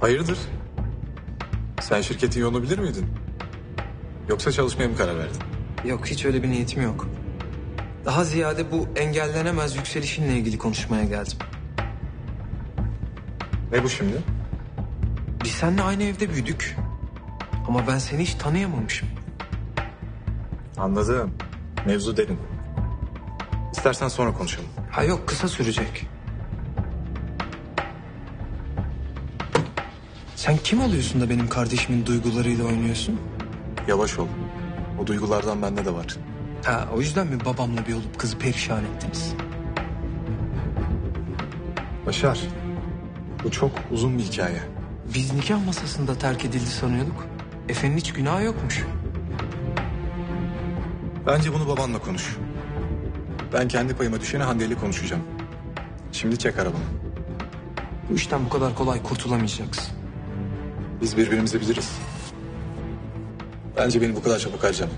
Hayırdır? Sen şirketin yolunu bilir miydin? Yoksa çalışmaya mı karar verdin? Yok hiç öyle bir niyetim yok. Daha ziyade bu engellenemez yükselişinle ilgili konuşmaya geldim. Ne bu şimdi? Biz seninle aynı evde büyüdük. Ama ben seni hiç tanıyamamışım. Anladım. Mevzu derin. İstersen sonra konuşalım. Ha yok kısa sürecek. Sen kim oluyorsun da benim kardeşimin duygularıyla oynuyorsun? Yavaş ol. O duygulardan bende de var. Ha o yüzden mi babamla bir olup kızı perişan ettiniz? Başar. Bu çok uzun bir hikaye. Biz nikah masasında terk edildi sanıyorduk. Efe'nin hiç günahı yokmuş. Bence bunu babanla konuş. Ben kendi payıma düşeni Hande ile konuşacağım. Şimdi çek arabanı. Bu işten bu kadar kolay kurtulamayacaksın. Biz birbirimizi biliriz. Bence beni bu kadar çabuk harcama.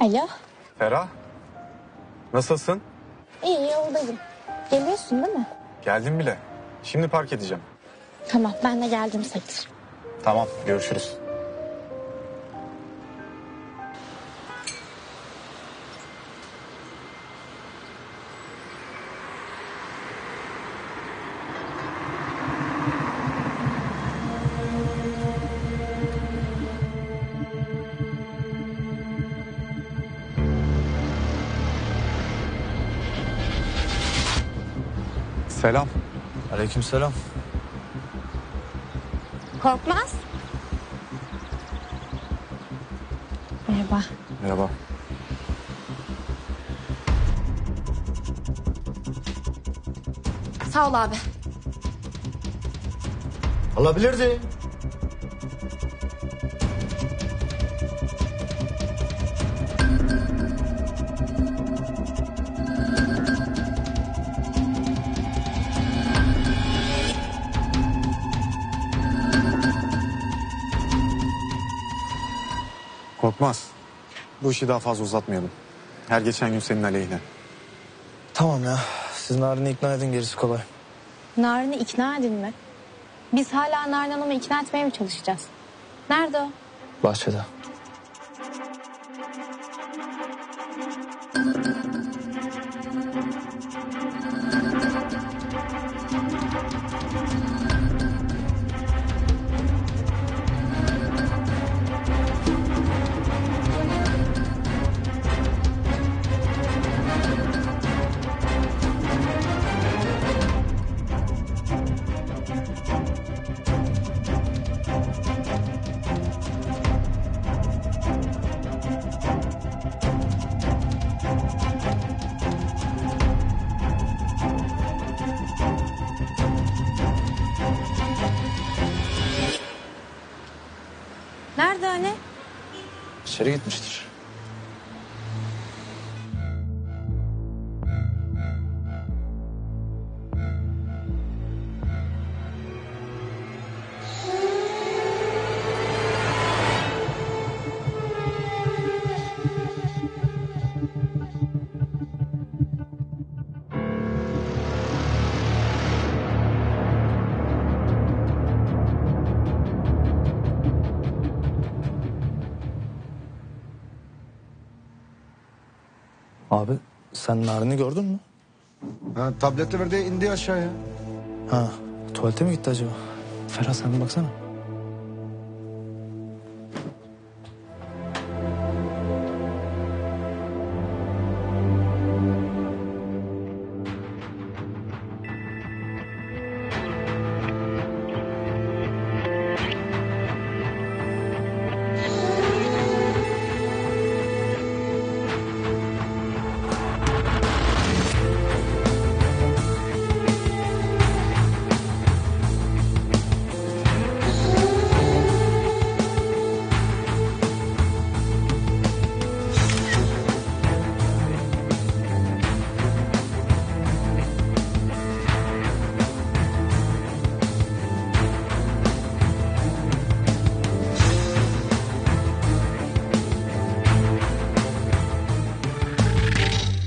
Alo. Ferah. Nasılsın? İyi yoldayım. Geliyorsun değil mi? Geldim bile. Şimdi park edeceğim. Tamam ben de geldim sayılır. Tamam görüşürüz. Selam. Aleykümselam. Korkmaz. Merhaba. Merhaba. Sağ ol abi. Alabilirdi. Korkmaz. Bu işi daha fazla uzatmayalım. Her geçen gün senin aleyhine. Tamam ya. Siz Narin'i ikna edin gerisi kolay. Narin'i ikna edin mi? Biz hala Narin Hanım'ı ikna etmeye mi çalışacağız? Nerede o? Bahçede. Nerede anne? İçeri gitmiştir. Abi sen Narin'i gördün mü? Ha, tableti verdi indi aşağıya. Ha tuvalete mi gitti acaba? Ferhat sen baksana.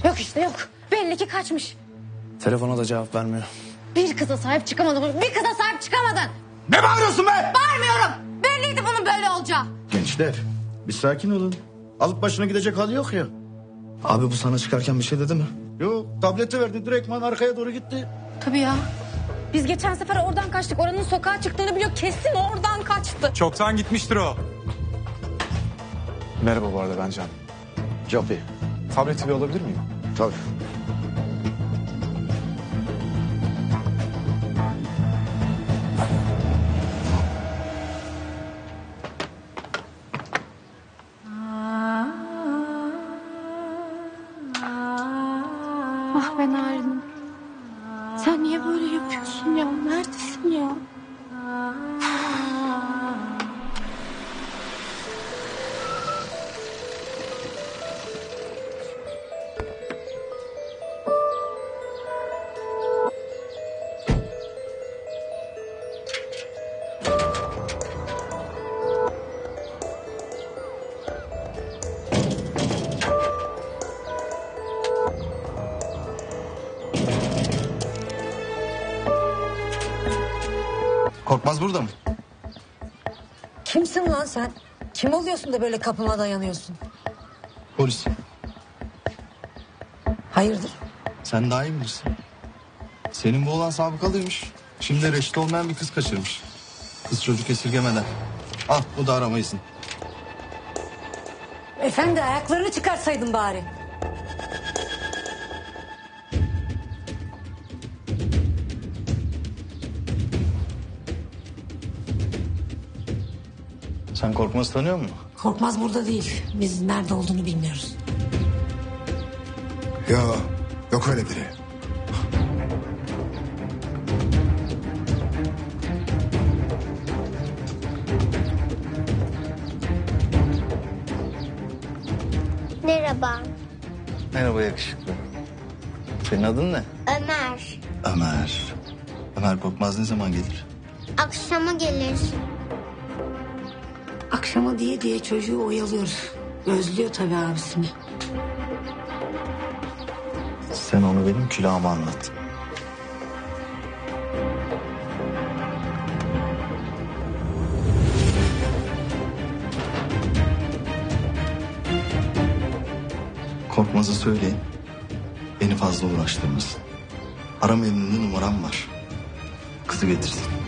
Da yok. Belli ki kaçmış. Telefona da cevap vermiyor. Bir kıza sahip çıkamadın. Bir kıza sahip çıkamadın. Ne bağırıyorsun be? Bağırmıyorum. Belliydi bunun böyle olacağı. Gençler bir sakin olun. Alıp başına gidecek hali yok ya. Abi bu sana çıkarken bir şey dedi mi? Yok tableti verdi direktman arkaya doğru gitti. Tabii ya. Biz geçen sefer oradan kaçtık. Oranın sokağa çıktığını biliyor. Kesin oradan kaçtı. Çoktan gitmiştir o. Merhaba bu arada ben Can. Capi. Tableti bir alabilir miyim? Tabii. Ah ben Narin. Sen niye böyle yapıyorsun ya? Neredesin Korkmaz burada mı? Kimsin lan sen? Kim oluyorsun da böyle kapıma dayanıyorsun? Polis. Hayırdır? Sen daha iyi bilirsin. Senin bu olan sabıkalıymış. Şimdi reşit olmayan bir kız kaçırmış. Kız çocuk esirgemeden. Al bu da arama. Efendi ayaklarını çıkarsaydın bari. Sen Korkmaz'ı tanıyor musun? Korkmaz burada değil. Biz nerede olduğunu bilmiyoruz. Yok, yok öyle biri. Merhaba, Merhaba yakışıklı. Senin adın ne? Ömer. Ömer. Ömer Korkmaz ne zaman gelir? Akşama gelir. Akşama diye diye çocuğu oyalıyoruz. Özlüyor tabii abisini. Sen onu benim külahıma anlat. Korkmaz'a söyleyin. Beni fazla uğraştırmasın. Aram evinde numaram var. Kızı getirsin.